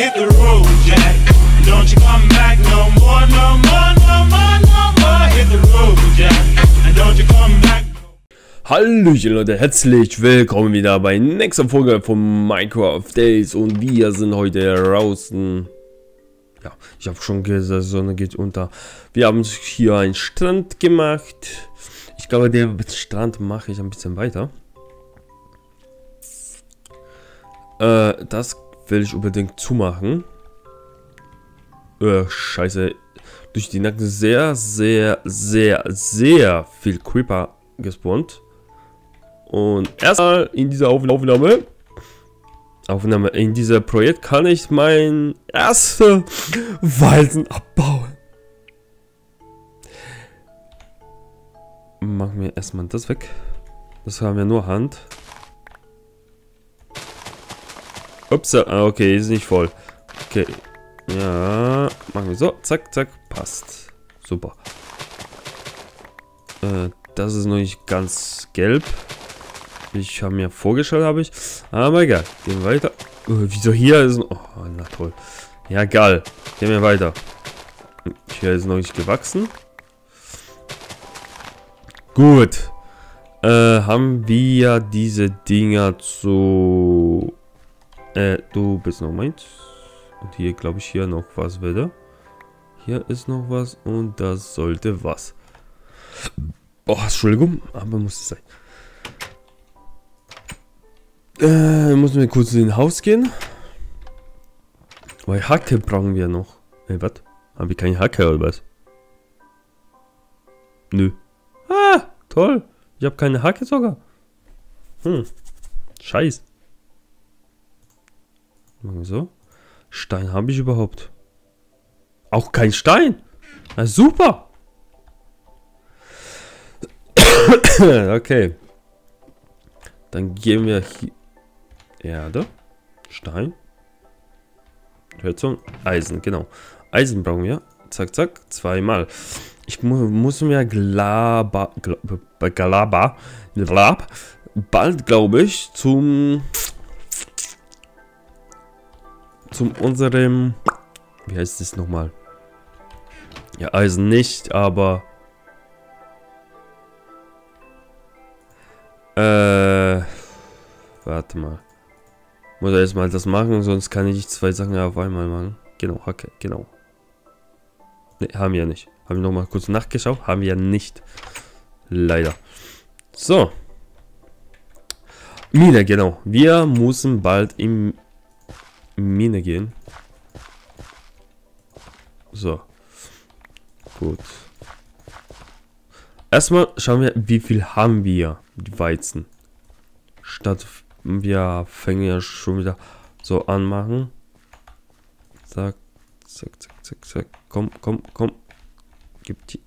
hit the road, Jack. Don't you come back no more, no more, no more, no more. Hit the road, Jack. Don't you come back. Hallöchen Leute, herzlich willkommen wieder bei nächster Folge von Minecraft Days und wir sind heute draußen. Ja, ich habe schon gesagt, die Sonne geht unter. Wir haben hier einen Strand gemacht. Ich glaube, den Strand mache ich ein bisschen weiter. Äh, das will ich unbedingt zumachen. Äh, scheiße. Durch die Nacken sehr, sehr, sehr, sehr viel Creeper gespawnt. Und erstmal in dieser Aufnahme, Aufnahme, in dieser Projekt kann ich mein erste Walzen abbauen. Machen wir erstmal das weg. Das haben wir nur Hand. Ups, ah, okay, ist nicht voll. Okay. Ja, machen wir so. Zack, zack, passt. Super. Äh, das ist noch nicht ganz gelb. Ich habe mir vorgestellt, habe ich. Aber egal. Gehen wir weiter. Oh, wieso hier ist... Oh, na toll. Ja, egal. Gehen wir weiter. Hier ist noch nicht gewachsen. Gut. Äh, haben wir diese Dinger zu... Äh, du bist noch meins. Und hier glaube ich hier noch was wieder. Hier ist noch was und das sollte was. Oh, Entschuldigung, aber muss es sein. Äh, müssen wir kurz in den Haus gehen. Weil Hacke brauchen wir noch. Ey, was? Haben wir keine Hacke oder was? Nö. Ah, toll. Ich habe keine Hacke sogar. Hm. Scheiß. Machen wir so. Stein habe ich überhaupt. Auch kein Stein. Na super. okay. Dann gehen wir hier. Erde. Stein. Hölzung. Eisen, genau. Eisen brauchen wir. Zack, zack. Zweimal. Ich mu muss mir Glaba, Glaba, Glab, bald, glaube ich, zum zum unserem wie heißt es nochmal? Ja, Eisen nicht, aber äh warte mal. Muss er erstmal das machen, sonst kann ich zwei Sachen auf einmal machen. Genau, okay, genau. Ne, haben wir nicht. Haben wir nochmal kurz nachgeschaut? Haben wir nicht. Leider. So. Mine, genau. Wir müssen bald in Mine gehen. So. Gut. Erstmal schauen wir, wie viel haben wir, die Weizen. Statt wir fangen ja schon wieder so anmachen. Zack, zack, zack, zack, zack. Komm, komm, komm. Gibt die.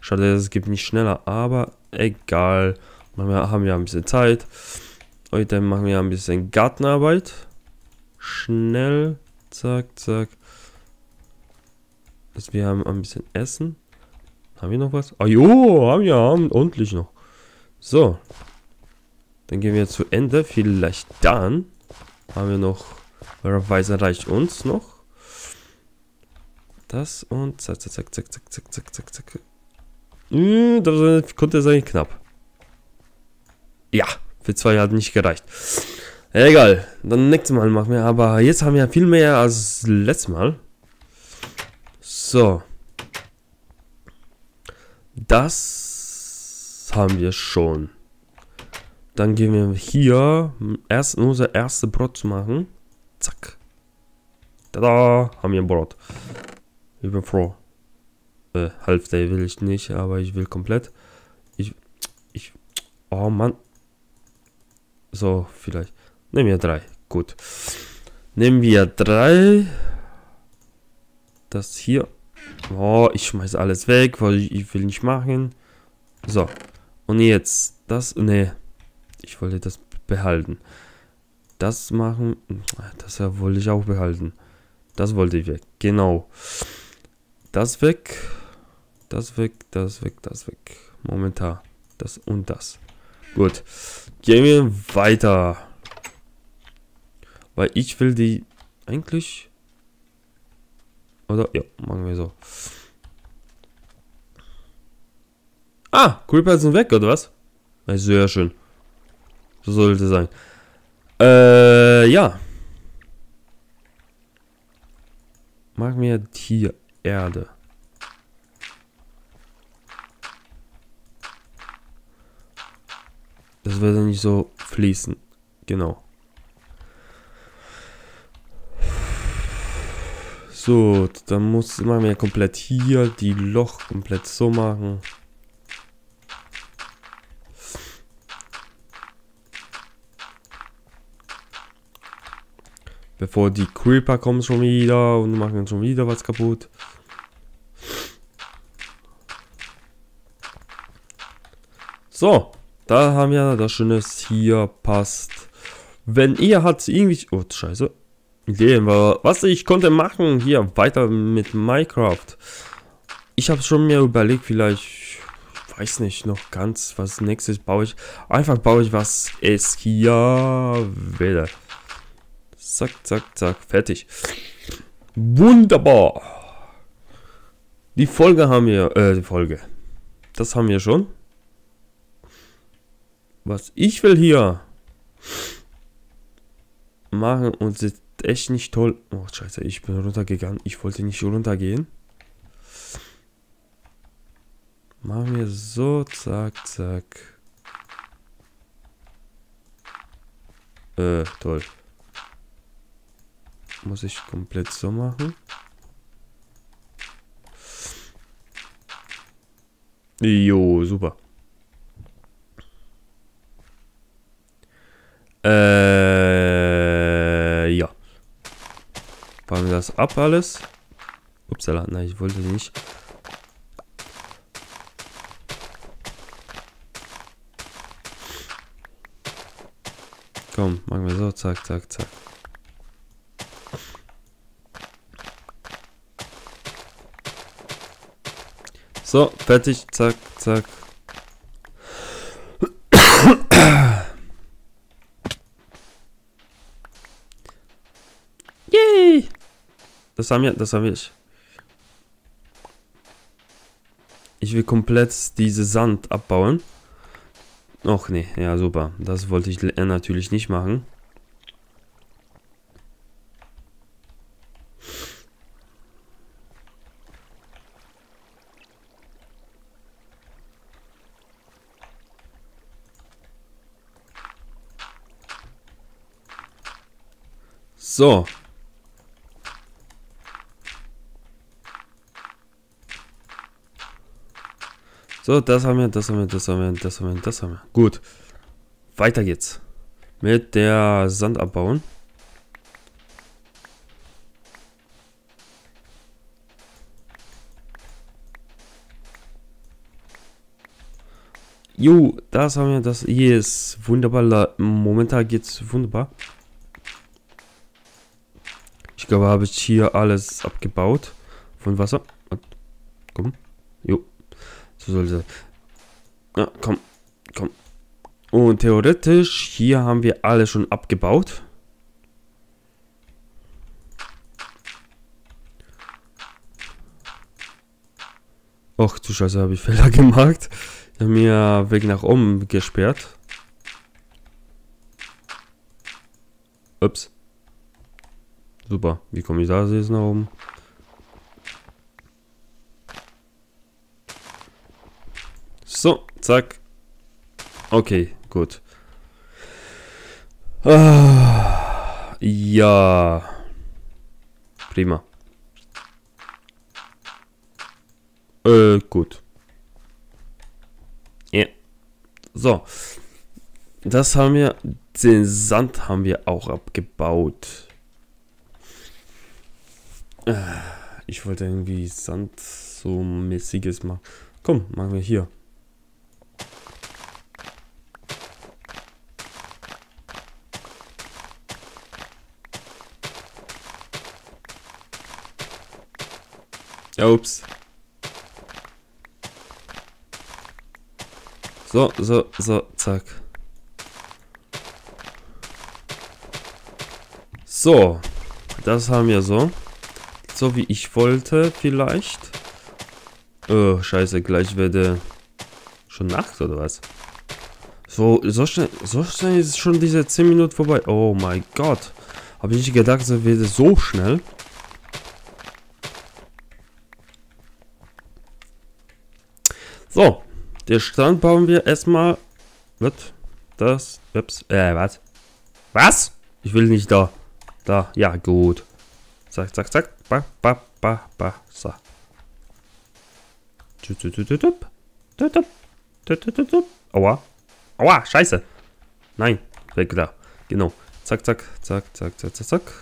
Schade, es gibt nicht schneller, aber egal. Wir haben ja ein bisschen Zeit. Heute machen wir ein bisschen Gartenarbeit. Schnell. Zack, zack. Dass wir haben ein bisschen Essen. Haben wir noch was? Ah jo, haben wir haben ordentlich noch. So. Dann gehen wir zu Ende. Vielleicht dann haben wir noch. Weise reicht uns noch. Das und zack, zack, zack, zack, zack, zack, zack, zack, zack. Hm, das konnte sein knapp. Ja, für zwei hat nicht gereicht. Egal, dann nächstes Mal machen wir. Aber jetzt haben wir viel mehr als letztes Mal. So. Das haben wir schon. Dann gehen wir hier erst unser erste Brot zu machen. Zack. Tada, haben wir ein Brot. Ich bin froh. Äh, Halfday will ich nicht, aber ich will komplett. Ich, ich, oh Mann. So, vielleicht. Nehmen wir drei. Gut. Nehmen wir drei. Das hier. Oh, ich schmeiße alles weg, weil ich, will nicht machen. So. Und jetzt das. Ne. Ich wollte das behalten. Das machen. Das wollte ich auch behalten. Das wollte ich weg. Genau. Das weg. Das weg, das weg, das weg. Momentan. Das und das. Gut. Gehen wir weiter. Weil ich will die eigentlich. Oder? Ja, machen wir so. Ah, Creeper sind weg, oder was? Sehr schön. So sollte sein. Äh, ja. Machen wir hier Erde. Das wird nicht so fließen. Genau. So, dann muss machen wir komplett hier die Loch komplett so machen. Bevor die Creeper kommen schon wieder und machen schon wieder was kaputt. So, da haben wir das Schönes hier passt. Wenn ihr hat irgendwie... Oh, scheiße. Ideen war... Was ich konnte machen hier weiter mit Minecraft. Ich habe schon mir überlegt, vielleicht... Weiß nicht, noch ganz was nächstes baue ich. Einfach baue ich was es hier will. Zack, zack, zack. Fertig. Wunderbar. Die Folge haben wir... Äh, die Folge. Das haben wir schon. Was ich will hier machen und ist echt nicht toll. Oh, scheiße, ich bin runtergegangen. Ich wollte nicht runtergehen. Machen wir so, zack, zack. Äh, toll. Muss ich komplett so machen. Jo, super. Äh, ja. Fahren wir das ab alles. Upsala, nein, ich wollte nicht. Komm, machen wir so, zack, zack, zack. So, fertig, zack, zack. Yay! Das haben wir, das haben wir. Ich will komplett diese Sand abbauen. Och nee, ja super. Das wollte ich natürlich nicht machen. So. So, das haben wir, das haben wir, das haben wir, das haben wir, das haben wir. Gut. Weiter geht's. Mit der Sand abbauen. Jo, das haben wir, das hier ist wunderbar. Momentan geht's wunderbar. Ich glaube, habe ich hier alles abgebaut. Von Wasser. Komm. Jo. So soll es. Ja, komm. Komm. Und theoretisch, hier haben wir alles schon abgebaut. Och, du Scheiße, habe ich Fehler gemacht. Ich habe mir Weg nach oben gesperrt. Ups. Super. Wie komme ich da jetzt nach oben? So, zack. Okay, gut. Ah, ja. Prima. Äh, gut. Yeah. So. Das haben wir. Den Sand haben wir auch abgebaut. Äh, ich wollte irgendwie Sand so mäßiges machen. Komm, machen wir hier. Ups. So, so, so, zack. So. das haben wir so. So wie ich wollte, vielleicht. Oh, scheiße, gleich werde schon Nacht oder was? So, so schnell, so schnell ist schon diese 10 Minuten vorbei. Oh mein Gott. Habe ich nicht gedacht, es wird so schnell. So, der Strand bauen wir erstmal. Was? Das? Ups. Äh, was? Was? Ich will nicht da. Da, ja, gut. Zack, zack, zack. Ba, ba, ba, ba. So. Aua. Aua, scheiße. Nein, weg da. Genau. Zack, zack, zack, zack, zack, zack, zack.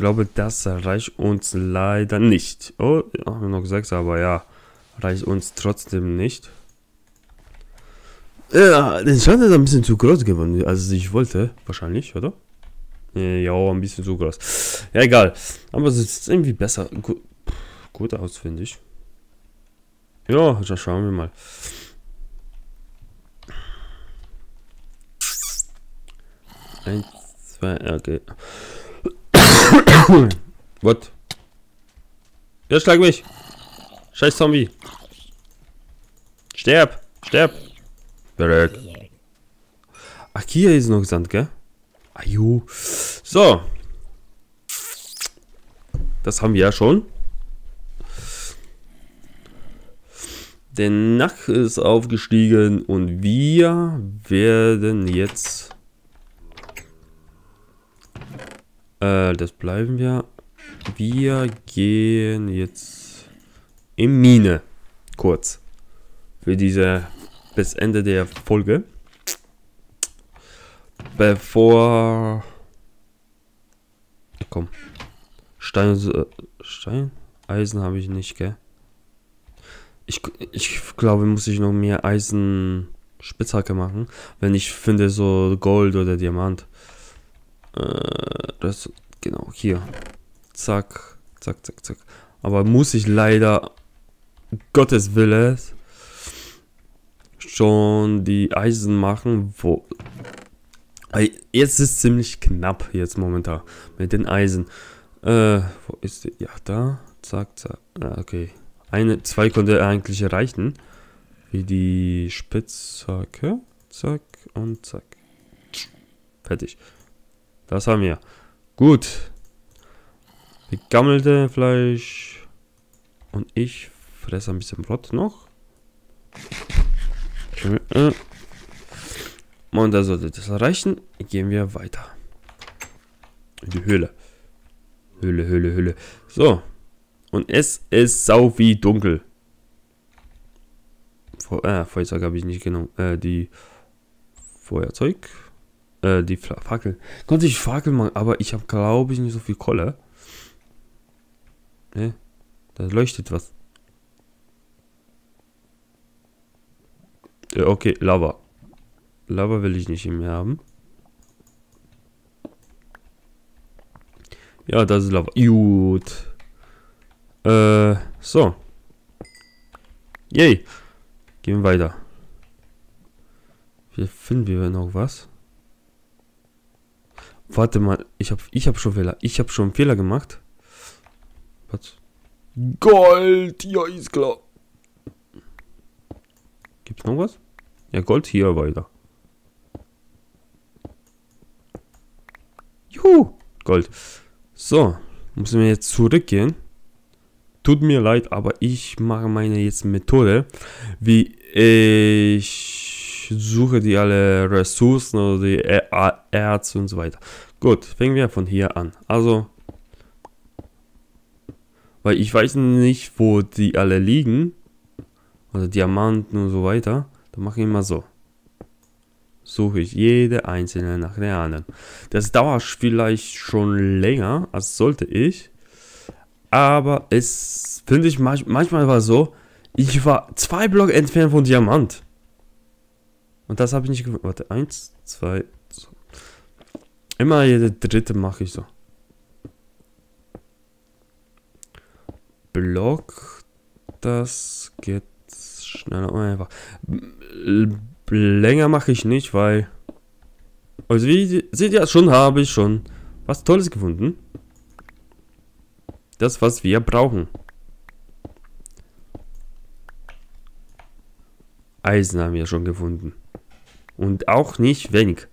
Glaube, das reicht uns leider nicht. Oh, haben wir noch sechs, aber ja, reicht uns trotzdem nicht. Ja, den Schaden ist ein bisschen zu groß geworden, als ich wollte, wahrscheinlich, oder? Ja, ein bisschen zu groß. Ja, egal. Aber es ist irgendwie besser. Gut, gut aus, finde ich. Ja, da schauen wir mal. Eins, zwei, okay. What? Ja, schlag mich. Scheiß Zombie. Sterb, sterb. Berg. Ach, hier ist noch Sand, gell? Ajo. So. Das haben wir ja schon. Der Nacht ist aufgestiegen und wir werden jetzt... Äh, das bleiben wir. Wir gehen jetzt in Mine. Kurz. Für diese... Bis Ende der Folge bevor. Komm. Stein, äh, Stein? Eisen habe ich nicht, gell? Ich, ich glaube, muss ich noch mehr Eisen Spitzhacke machen. Wenn ich finde so Gold oder Diamant. Äh, das, genau, hier. Zack, zack, zack, zack. Aber muss ich leider, Gottes Wille, schon die Eisen machen, wo Jetzt ist ziemlich knapp, jetzt momentan, mit den Eisen. Äh, wo ist die? Ja, da. Zack, zack. Ah, okay. Eine, zwei konnte eigentlich reichen. Wie die Spitzhacke. Zack und zack. Fertig. Das haben wir. Gut. Begammelte Fleisch. Und ich fresse ein bisschen Brot noch. Und da sollte das reichen. Gehen wir weiter. In die Höhle. Höhle, Höhle, Höhle. So. Und es ist sau wie dunkel. Fe äh, Feuerzeug habe ich nicht genommen. Äh, die Feuerzeug. Äh, die Fackel. Konnte ich Fackel machen, aber ich habe glaube ich nicht so viel Kohle. Ne? Da leuchtet was. Ja, okay, Lava. Lava will ich nicht mehr haben. Ja, das ist Lava. Gut. Äh, so. Yay. Gehen wir weiter. Hier finden wir noch was. Warte mal, ich habe ich hab schon Fehler. Ich habe schon Fehler gemacht. Was? Gold, ja, ist klar. Gibt's noch was? Ja, Gold hier weiter. Juhu, Gold. So, müssen wir jetzt zurückgehen. Tut mir leid, aber ich mache meine jetzt Methode, wie ich suche die alle Ressourcen oder die Erz und so weiter. Gut, fangen wir von hier an. Also, weil ich weiß nicht, wo die alle liegen. Also Diamanten und so weiter. Dann mache ich immer so suche ich jede einzelne nach der anderen. Das dauert vielleicht schon länger, als sollte ich. Aber es finde ich manchmal war so, ich war zwei Block entfernt von Diamant. Und das habe ich nicht gefunden. Warte, eins, zwei, so. Immer jede dritte mache ich so. Block, das geht schneller und einfach. Länger mache ich nicht, weil... Also wie seht ihr schon, habe ich schon was Tolles gefunden. Das, was wir brauchen. Eisen haben wir schon gefunden. Und auch nicht wenig.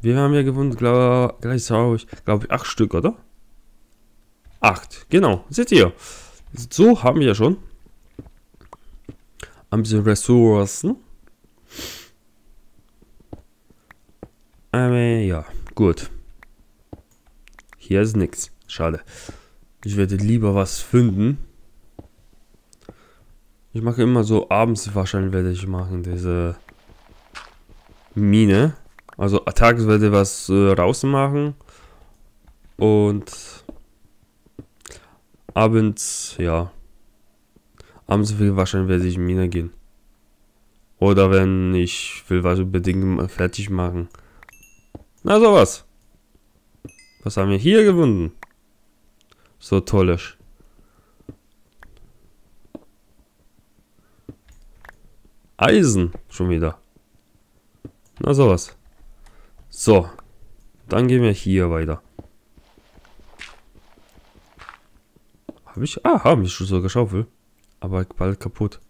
Wir haben ja gefunden, glaube gleich ich, glaube ich, acht Stück, oder? Acht, genau. Seht ihr? So haben wir schon ein bisschen Ressourcen. Aber ja, gut. Hier ist nichts. Schade. Ich werde lieber was finden. Ich mache immer so abends wahrscheinlich werde ich machen diese Mine. Also tags werde ich was äh, draußen machen und abends ja abends will wahrscheinlich werde ich Mine gehen. Oder wenn ich will was unbedingt fertig machen. Na sowas. Was haben wir hier gefunden? So tolles. Eisen schon wieder. Na sowas. So. Dann gehen wir hier weiter. Habe ich? Ah, haben wir schon sogar Schaufel. Aber bald kaputt.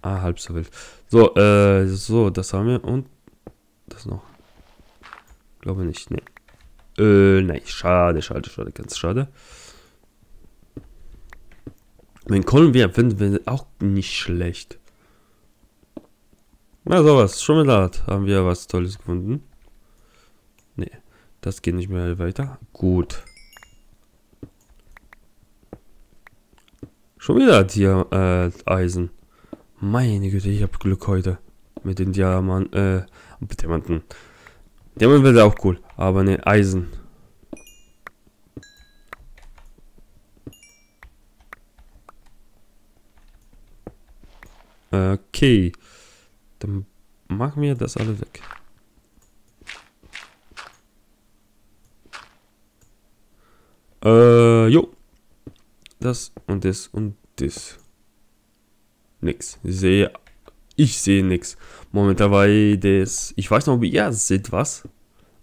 Ah, halb so wild. So, äh, so, das haben wir und das noch. Glaube nicht, nee. Äh, nein, schade, schade, schade, ganz schade. Wenn Kohlen wir finden wir auch nicht schlecht. Na sowas, schon wieder haben wir was Tolles gefunden. Nee, das geht nicht mehr weiter. Gut. Schon wieder hier äh, Eisen. Meine Güte, ich habe Glück heute. Mit den Diamanten, äh, Diamanten. Diamant wird auch cool, aber ne, Eisen. Okay. Dann machen wir das alle weg. Äh, jo. Das und das und das. Nix. Ich sehe. Ich sehe nix. Momentan weil das. Ich weiß noch, ob ihr seht was.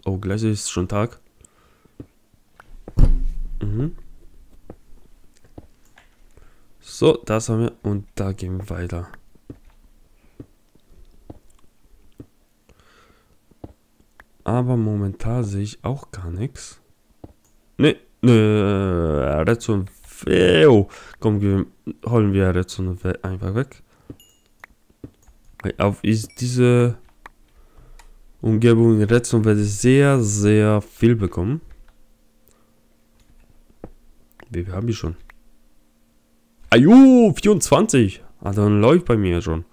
Oh, gleich ist schon Tag. Mhm. So, das haben wir. Und da gehen wir weiter. Aber momentan sehe ich auch gar nichts. Ne, ne, Redstone. Oh, komm, holen wir Redstone einfach weg. Auf ist diese Umgebung Redstone werde ich sehr, sehr viel bekommen. Wie viel habe ich schon? Ajo, 24. Ah, dann läuft bei mir schon.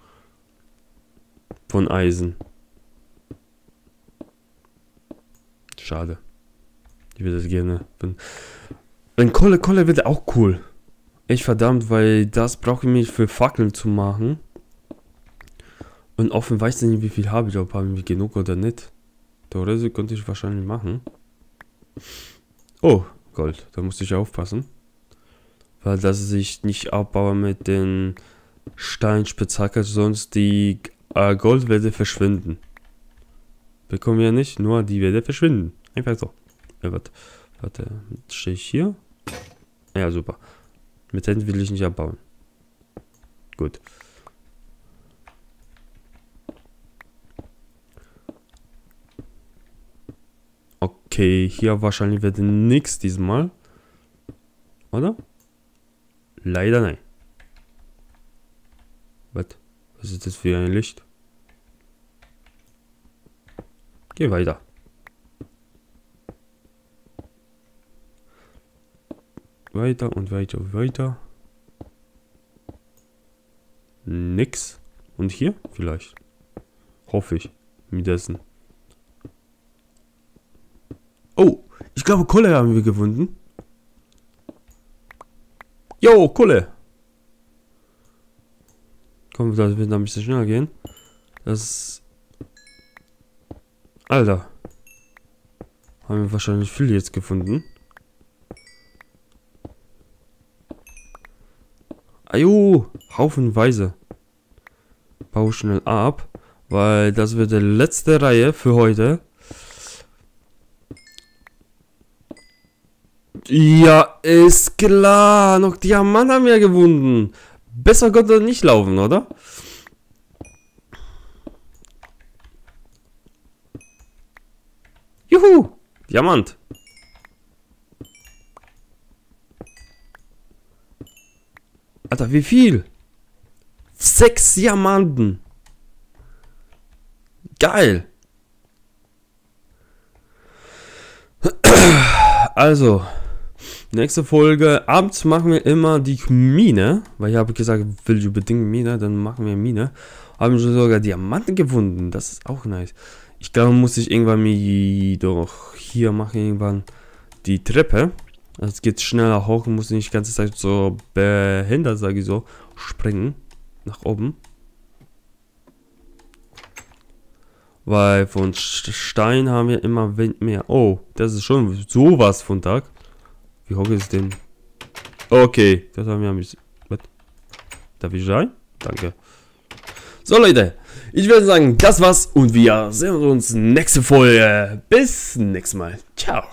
Von Eisen. Schade. Ich würde das gerne. Wenn, wenn Kohle, Kohle wird auch cool. Echt verdammt, weil das brauche ich mich für Fackeln zu machen. Und offen weiß ich nicht, wie viel habe ich, ob haben wir genug oder nicht. Theoretisch könnte ich wahrscheinlich machen. Oh, Gold. Da musste ich aufpassen. Weil das ich nicht abbaue mit den Steinspitzhacke, sonst die äh, Goldwerte verschwinden. Bekommen wir nicht, nur die Werte verschwinden. Einfach so. Ja, warte, warte, stehe ich hier? Ja, super. Mit Händen will ich nicht abbauen. Gut. Okay, hier wahrscheinlich wird nichts diesmal. Oder? Leider nein. Was? Was ist das für ein Licht? Geh weiter. Weiter und weiter und weiter. Nix. Und hier? Vielleicht. Hoffe ich. Mit dessen. Oh, ich glaube, Kohle haben wir gefunden. Jo, Kohle. Komm, das wird ein bisschen schneller gehen. Das. Alter. Haben wir wahrscheinlich viel jetzt gefunden. Ajo, haufenweise. Bau schnell ab, weil das wird die letzte Reihe für heute. Ja, ist klar. Noch Diamant haben wir gewonnen. Besser er nicht laufen, oder? Juhu! Diamant. Alter, wie viel? Sechs Diamanten. Geil. Also, nächste Folge. Abends machen wir immer die Mine. Weil ich habe gesagt, will ich unbedingt Mine, dann machen wir Mine. Haben schon sogar Diamanten gefunden. Das ist auch nice. Ich glaube, muss ich irgendwann mir doch hier machen, irgendwann die Treppe. Also es geht schneller hoch, muss nicht die ganze Zeit so behindert, sage ich so, springen nach oben. Weil von Stein haben wir immer Wind mehr. Oh, das ist schon sowas von Tag. Wie hoch ist denn? Okay, das haben wir ein bisschen. Was? Darf ich rein? Danke. So Leute, ich würde sagen, das war's und wir sehen uns nächste Folge. Bis nächstes Mal. Ciao.